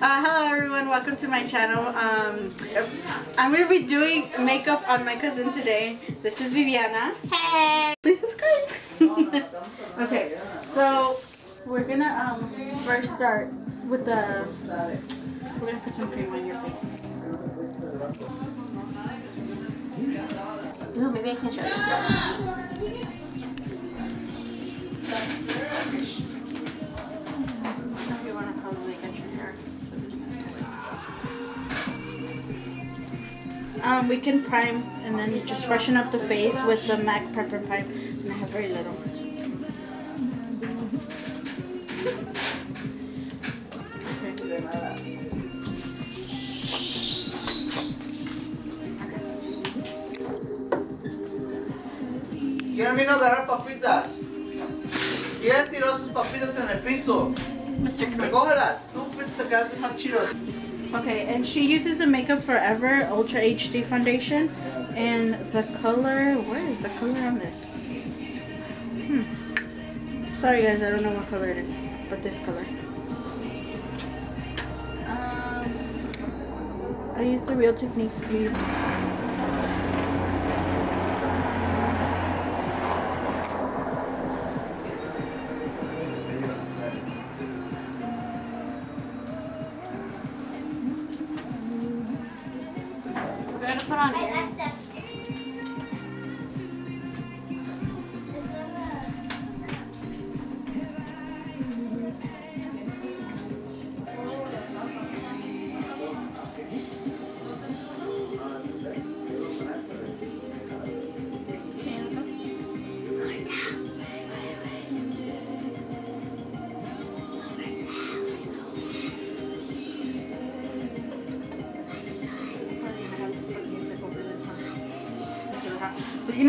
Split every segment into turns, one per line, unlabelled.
Uh, hello everyone, welcome to my channel. Um, I'm going to be doing makeup on my cousin today. This is Viviana. Hey! Please subscribe. okay, so we're going to um, first start with the... We're going to put some cream on your face. No, maybe I can show you. If you want to probably get your Um, we can prime and then just freshen up the face with the MAC Prep Prime. And I have very little.
¿Quién vino a agarrar papitas? ¿Quién tiró sus papitas en el piso? Recógelas. Tú fuiste a quedarte más chidos.
Okay, and she uses the Makeup Forever Ultra HD Foundation. And the color, where is the color on this? Hmm. Sorry guys, I don't know what color it is, but this color. Um, I use the Real Techniques Beauty.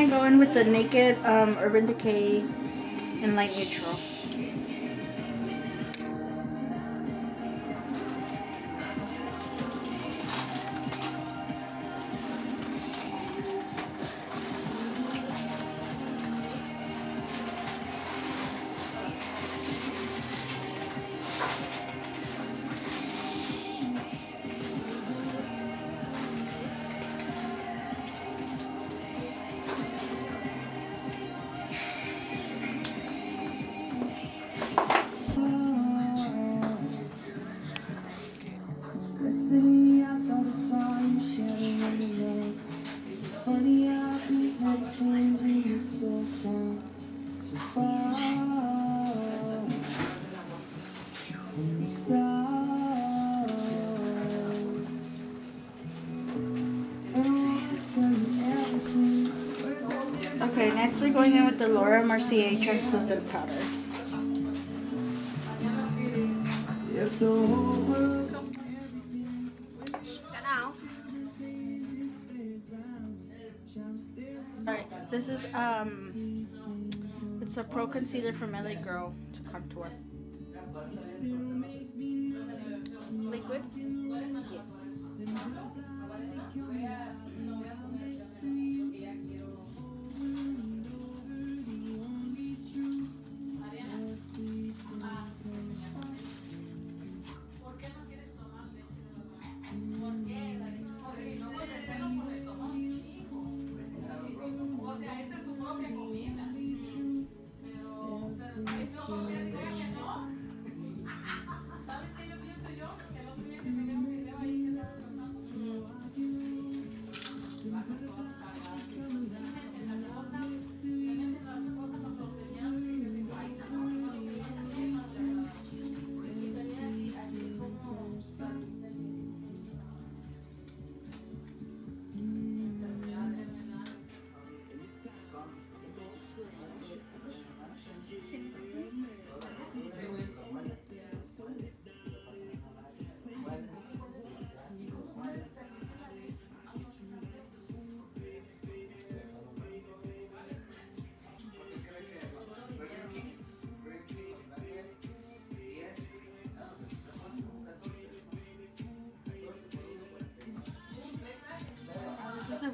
We're gonna go in with the Naked um, Urban Decay in light neutral.
Yesterday I thought I saw you shadow on the road. It's funny how things changed in this so time, so far. And.
Okay, next we're going in with the Laura Mercier translucent powder. This is um it's a pro concealer from LA Girl to contour.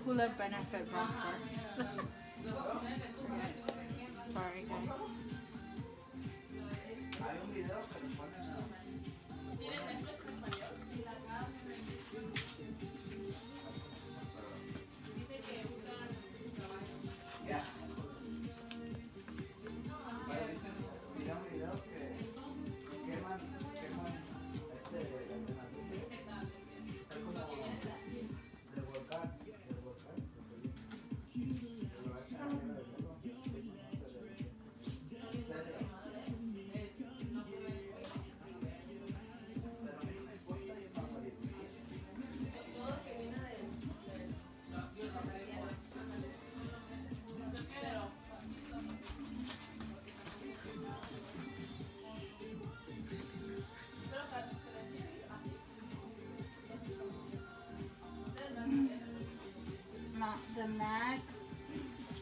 Hoola Benefit Bronzer. Sorry guys.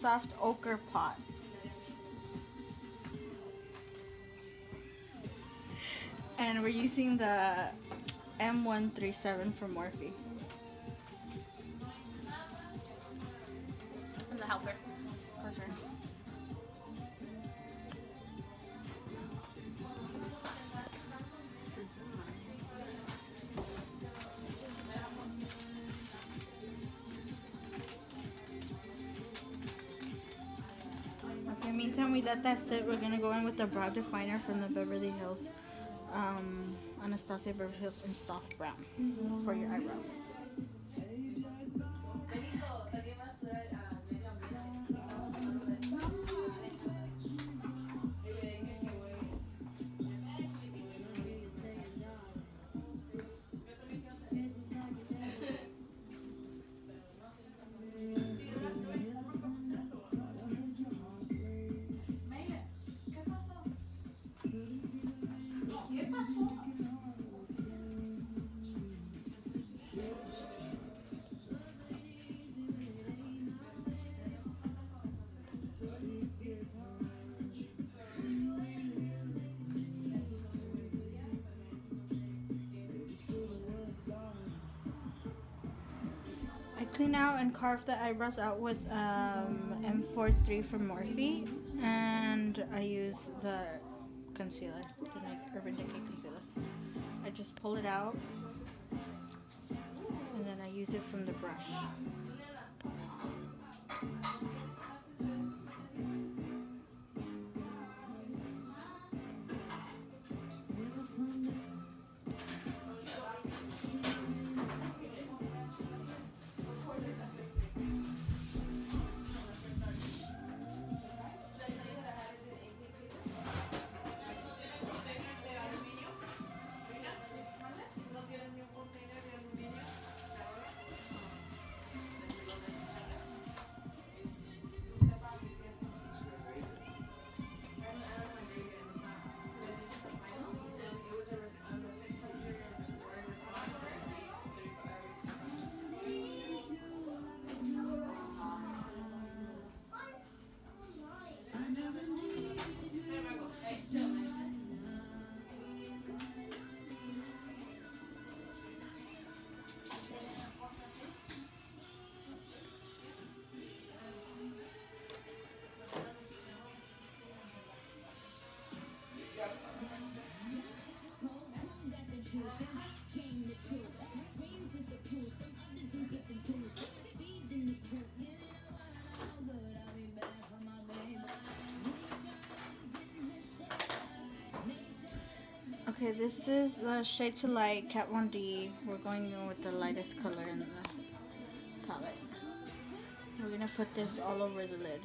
Soft ochre pot. And we're using the M137 from Morphe.
I'm the helper.
Pleasure. Let that sit, we're gonna go in with the brow definer from the Beverly Hills, um, Anastasia Beverly Hills in soft brown for your eyebrows. Clean out and carve the eyebrows out with um, M43 from Morphe, and I use the concealer, the Nike Urban Decay concealer. I just pull it out, and then I use it from the brush. Okay, this is the Shade to Light Kat Von D. We're going in with the lightest color in the palette. We're gonna put this all over the lid.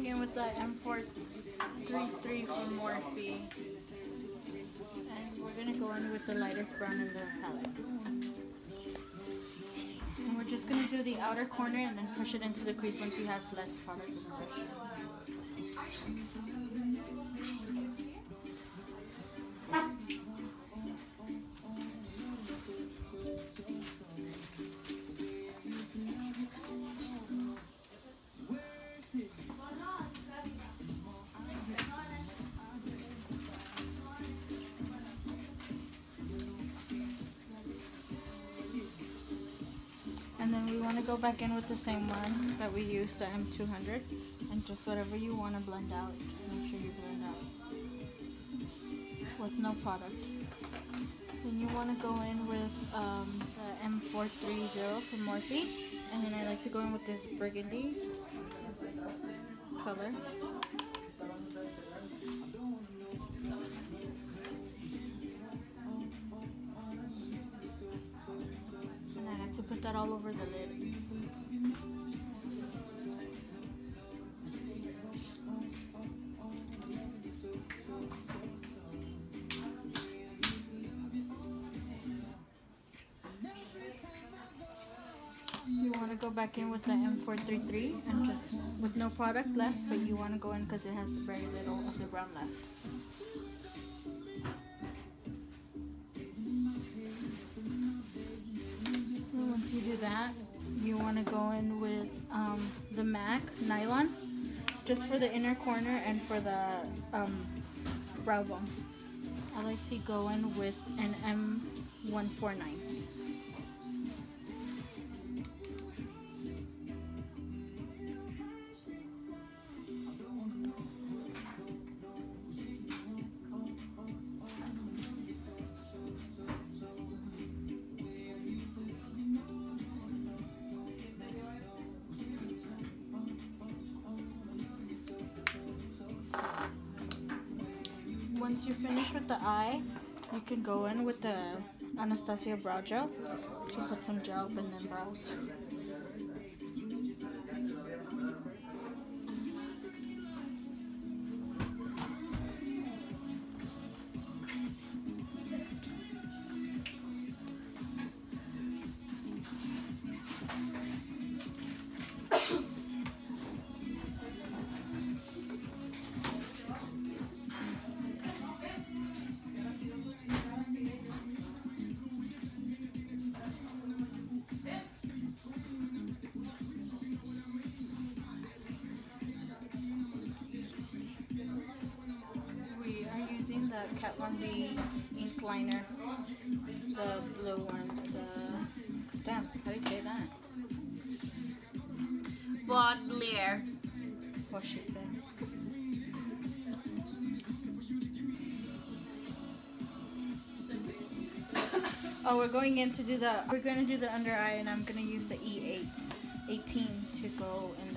Then in with the M433 from Morphe. And we're gonna go in with the lightest brown in the palette. And we're just gonna do the outer corner and then push it into the crease once you have less product in the brush. Want to go back in with the same one that we used, the M200. And just whatever you want to blend out, just make sure you blend out. With no product. Then you want to go in with um, the M430 from Morphe. And then I like to go in with this burgundy color. And I like to put that all over the lid. Back in with the M433 and just with no product left, but you want to go in because it has very little of the brown left. So once you do that, you want to go in with um, the MAC nylon, just for the inner corner and for the um, brow bone. I like to go in with an M149. Once you finish with the eye, you can go in with the Anastasia brow gel to put some gel up in the brows. The Kat Von D ink liner, the blue one, the damn, how do you say that?
Baudelaire.
What she said. Oh, we're going in to do the. We're gonna do the under eye, and I'm gonna use the E8, 18 to go in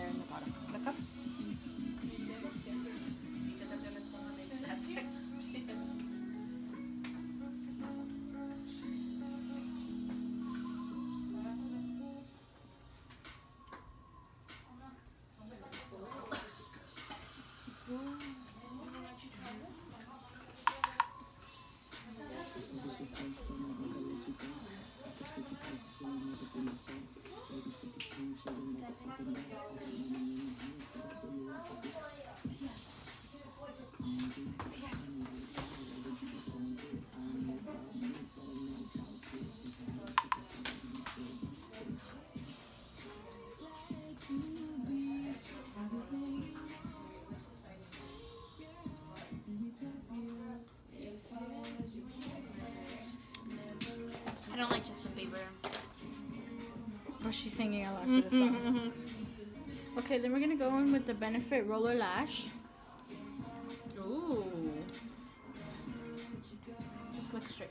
she's singing a lot to the mm-hmm, song. Mm-hmm. Okay, then we're gonna go in with the Benefit Roller Lash.
Ooh.
Just look straight.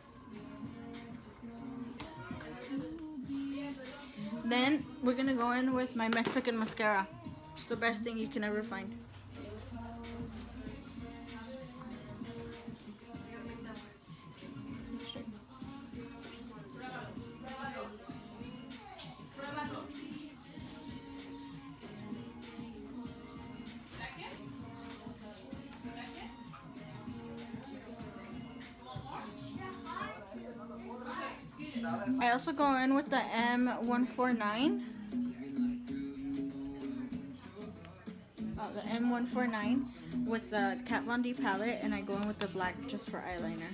Then we're gonna go in with my Mexican mascara. It's the best thing you can ever find. Go in with the M149. Oh, the M149 with the Kat Von D palette, and I go in with the black just for eyeliner.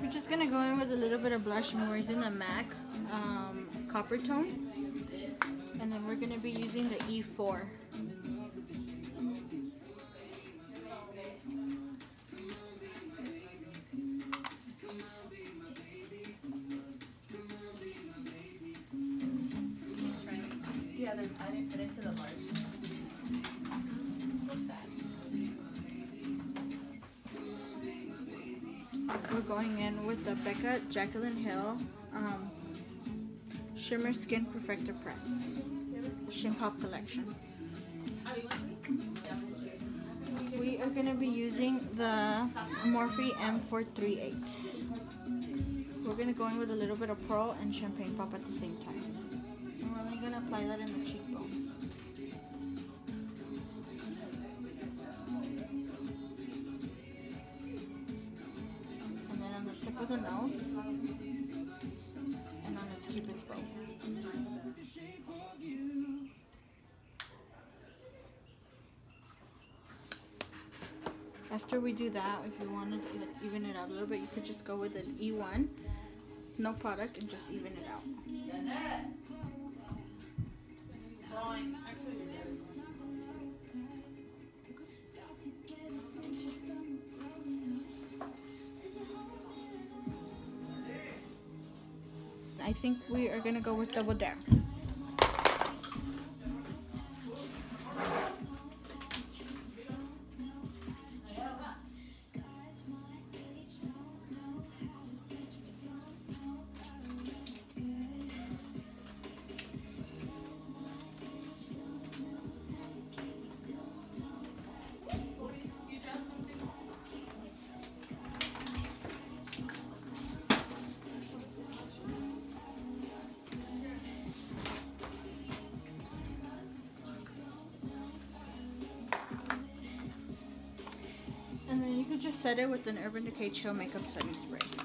We're just gonna go in with a little bit of blush, and we're using the MAC um, Coppertone, and then we're gonna be using the E4.
Yeah, I didn't fit into the large. So sad.
We're going in with the Becca Jaclyn Hill Shimmer Skin Perfector Press. Shim Pop Collection. We are going to be using the Morphe M438. We're going to go in with a little bit of pearl and champagne pop at the same time. And we're only going to apply that in the cheekbones. And then on the tip of the nose. After we do that, if you wanted to even it out a little bit, you could just go with an E1, no product, and just even it out. I think we are gonna go with double dare. Set it with an Urban Decay Chill Makeup Setting Spray.